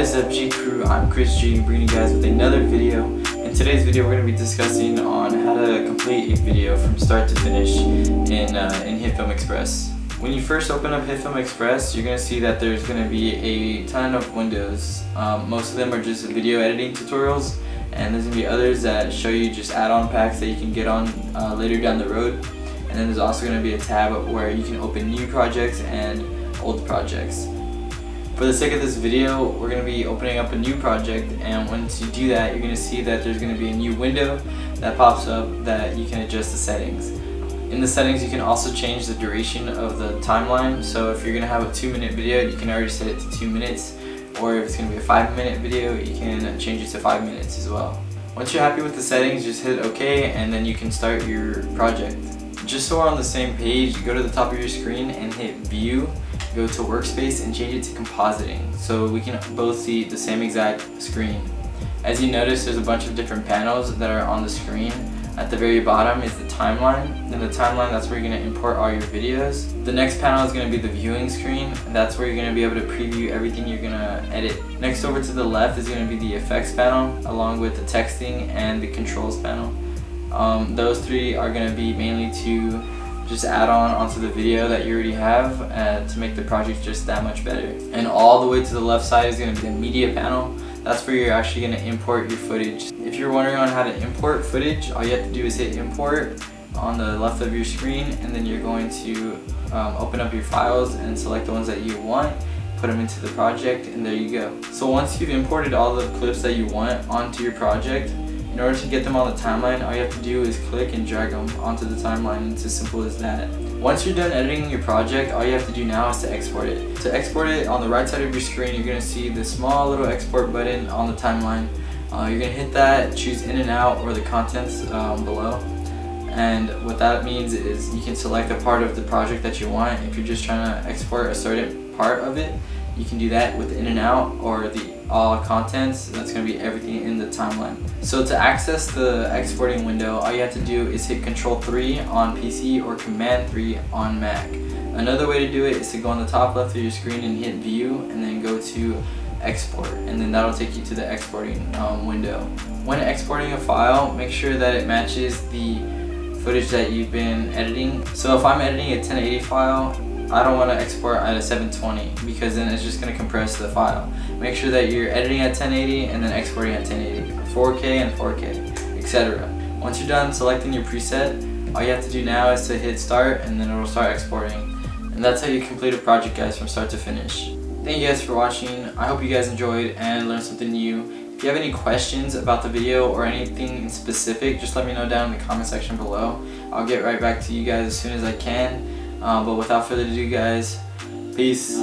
What is up G Crew? I'm Chris G bringing you guys with another video. In today's video we're going to be discussing on how to complete a video from start to finish in, uh, in HitFilm Express. When you first open up HitFilm Express you're going to see that there's going to be a ton of windows. Um, most of them are just video editing tutorials and there's going to be others that show you just add-on packs that you can get on uh, later down the road. And then there's also going to be a tab where you can open new projects and old projects. For the sake of this video, we're going to be opening up a new project and once you do that, you're going to see that there's going to be a new window that pops up that you can adjust the settings. In the settings, you can also change the duration of the timeline. So if you're going to have a two minute video, you can already set it to two minutes. Or if it's going to be a five minute video, you can change it to five minutes as well. Once you're happy with the settings, just hit OK and then you can start your project. Just so we're on the same page, go to the top of your screen and hit View go to workspace and change it to compositing so we can both see the same exact screen. As you notice there's a bunch of different panels that are on the screen. At the very bottom is the timeline. In the timeline that's where you're going to import all your videos. The next panel is going to be the viewing screen that's where you're going to be able to preview everything you're going to edit. Next over to the left is going to be the effects panel along with the texting and the controls panel. Um, those three are going to be mainly to just add on onto the video that you already have uh, to make the project just that much better. And all the way to the left side is going to be the media panel. That's where you're actually going to import your footage. If you're wondering on how to import footage, all you have to do is hit import on the left of your screen and then you're going to um, open up your files and select the ones that you want put them into the project and there you go. So once you've imported all the clips that you want onto your project, in order to get them on the timeline, all you have to do is click and drag them onto the timeline. It's as simple as that. Once you're done editing your project, all you have to do now is to export it. To export it, on the right side of your screen, you're going to see the small little export button on the timeline. Uh, you're going to hit that, choose in and out or the contents um, below. And what that means is you can select a part of the project that you want. If you're just trying to export a certain part of it, you can do that with in and out or the all contents. That's going to be everything in the timeline. So to access the exporting window, all you have to do is hit Control 3 on PC or Command 3 on Mac. Another way to do it is to go on the top left of your screen and hit View and then go to Export and then that'll take you to the exporting um, window. When exporting a file, make sure that it matches the footage that you've been editing. So if I'm editing a 1080 file, I don't want to export at a 720 because then it's just going to compress the file. Make sure that you're editing at 1080 and then exporting at 1080 4K and 4K, etc. Once you're done selecting your preset, all you have to do now is to hit start and then it'll start exporting. And that's how you complete a project guys from start to finish. Thank you guys for watching. I hope you guys enjoyed and learned something new. If you have any questions about the video or anything specific, just let me know down in the comment section below. I'll get right back to you guys as soon as I can. Uh, but without further ado guys, peace.